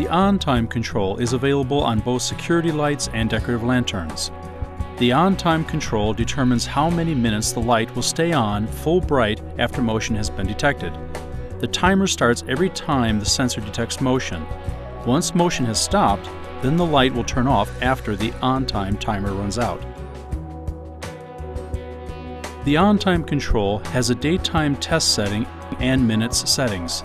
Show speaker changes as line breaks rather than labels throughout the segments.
The on time control is available on both security lights and decorative lanterns. The on time control determines how many minutes the light will stay on full bright after motion has been detected. The timer starts every time the sensor detects motion. Once motion has stopped, then the light will turn off after the on-time timer runs out. The on-time control has a daytime test setting and minutes settings.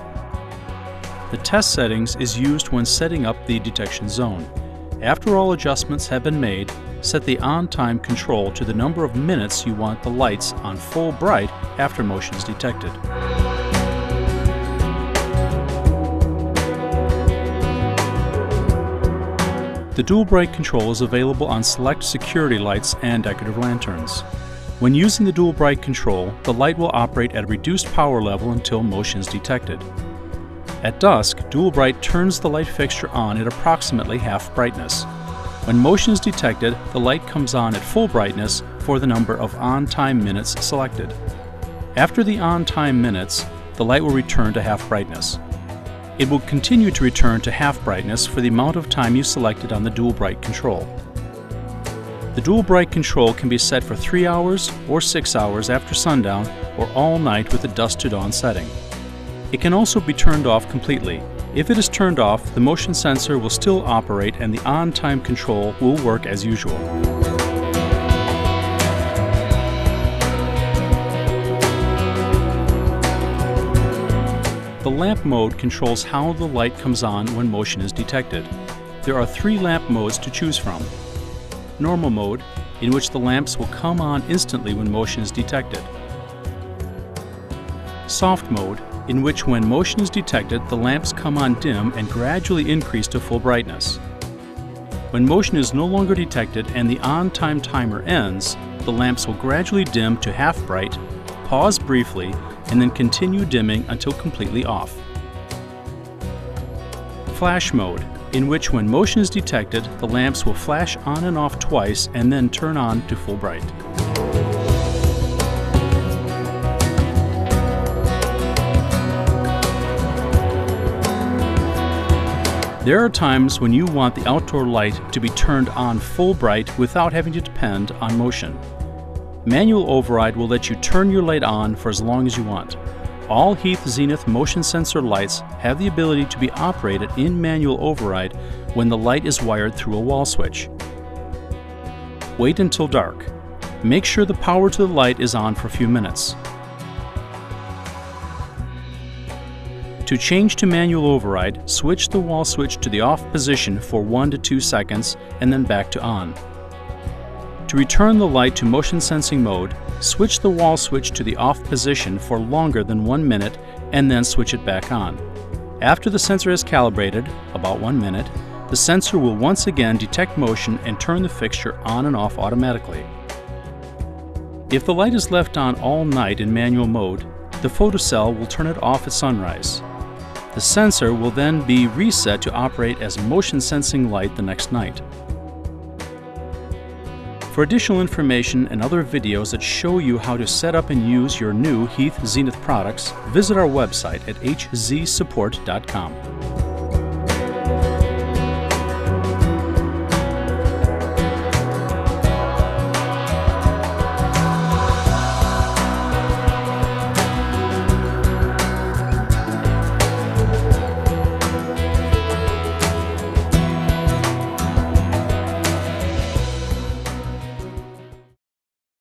The test settings is used when setting up the detection zone. After all adjustments have been made, set the on-time control to the number of minutes you want the lights on full bright after motion is detected. The Dualbrite control is available on select security lights and decorative lanterns. When using the Dualbrite control, the light will operate at a reduced power level until motion is detected. At dusk, Dualbrite turns the light fixture on at approximately half brightness. When motion is detected, the light comes on at full brightness for the number of on-time minutes selected. After the on-time minutes, the light will return to half brightness. It will continue to return to half brightness for the amount of time you selected on the Dualbrite control. The Dualbrite control can be set for 3 hours or 6 hours after sundown or all night with a dusk to dawn setting. It can also be turned off completely. If it is turned off, the motion sensor will still operate and the on-time control will work as usual. The lamp mode controls how the light comes on when motion is detected. There are three lamp modes to choose from. Normal mode, in which the lamps will come on instantly when motion is detected. Soft mode, in which when motion is detected, the lamps come on dim and gradually increase to full brightness. When motion is no longer detected and the on-time timer ends, the lamps will gradually dim to half bright, pause briefly, and then continue dimming until completely off. Flash mode, in which when motion is detected, the lamps will flash on and off twice and then turn on to full bright. There are times when you want the outdoor light to be turned on full bright without having to depend on motion. Manual override will let you turn your light on for as long as you want. All Heath Zenith motion sensor lights have the ability to be operated in manual override when the light is wired through a wall switch. Wait until dark. Make sure the power to the light is on for a few minutes. To change to manual override, switch the wall switch to the off position for 1 to 2 seconds and then back to on. To return the light to motion sensing mode, switch the wall switch to the off position for longer than one minute and then switch it back on. After the sensor is calibrated, about one minute, the sensor will once again detect motion and turn the fixture on and off automatically. If the light is left on all night in manual mode, the photocell will turn it off at sunrise. The sensor will then be reset to operate as motion sensing light the next night. For additional information and other videos that show you how to set up and use your new Heath Zenith products, visit our website at hzsupport.com.